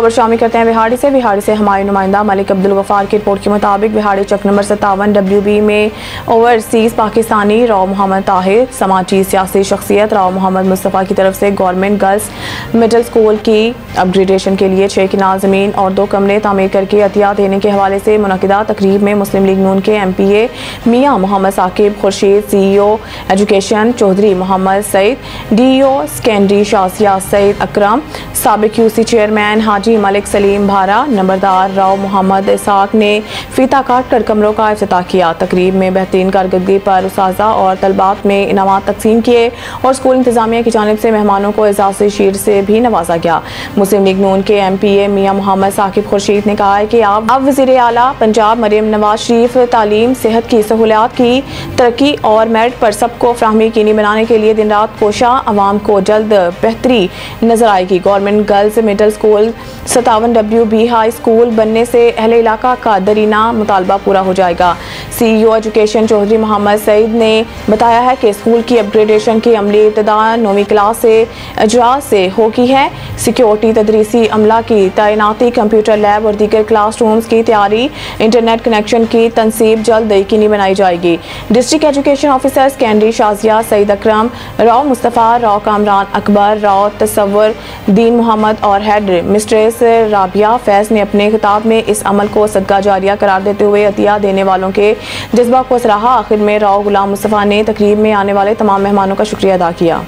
خبر شامل کرتے ہیں بہاڑی سے۔ بہاڑی سے ہماری نمائندہ ملک عبدالغفار کی رپورٹ کے مطابق بہاڑی چک نمبر ستاون ڈبلیو بی میں اوورسیز پاکستانی راؤ محمد طاہر، سماجی سیاسی شخصیت راؤ محمد مصطفیٰ کی طرف سے گورنمنٹ گرلز مڈل سکول کی اپ گریڈیشن کے لیے چھ کنال زمین اور دو کمرے تعمیر کر کے عطیہ دینے کے حوالے سے منعقدہ تقریب میں مسلم لیگ نون کے M P A Mian Muhammad Saqib, Khurshid C E O education Chaudhry Muhammad Saeed D O secondary Shazia Saeed Akram, سابق یو سی چیئرمین حاجی ملک سلیم بھارا، نمبردار راؤ محمد اساق نے فیتا کاٹ کر کمروں کا افتتاح کیا۔ تقریب میں بہترین کارکردگی پر اساتذہ اور طلبات میں انعامات تقسیم کیے اور اسکول انتظامیہ کی جانب سے مہمانوں کو اعزازی شیر سے بھی نوازا گیا۔ مسلم لیگ نون کے M P A Mian Muhammad Saqib Khurshid نے کہا ہے کہ اب اب وزیر اعلیٰ پنجاب مریم نواز شریف تعلیم، صحت کی سہولیات کی ترقی اور میرٹ پر سب کو فراہمی یقینی بنانے کے لیے دن رات کوشاں عوام کو جلد بہتری نظر آئے گی۔ گورنمنٹ گرلز مڈل سکول ستاون ڈبلیو بی ہائی سکول بننے سے اہل علاقہ کا درینہ مطالبہ پورا ہو جائے گا۔ سی E O education Chaudhry Muhammad سعید نے بتایا ہے کہ اسکول کی اپ گریڈیشن کی عملی ابتدا نویں کلاس سے اجراء سے ہوگی ہے۔ سیکیورٹی تدریسی عملہ کی تعیناتی کمپیوٹر لیب اور دیگر کلاس رومز کی تیاری انٹرنیٹ کنیکشن کی تنصیب جلد یقینی بنائی جائے گی۔ District education officer secondary Shazia Saeed Akram, Rao Mustafa, Rao Kamran Akbar, Rao Tasawar, Din Muhammad اور ہیڈ مسٹر مجلس رابعہ فیض نے اپنے خطاب میں اس عمل کو صدقہ جاریہ قرار دیتے ہوئے عطیہ دینے والوں کے جذبہ کو سراہا۔ آخر میں راؤ غلام مصطفیٰ نے تقریب میں آنے والے تمام مہمانوں کا شکریہ ادا کیا۔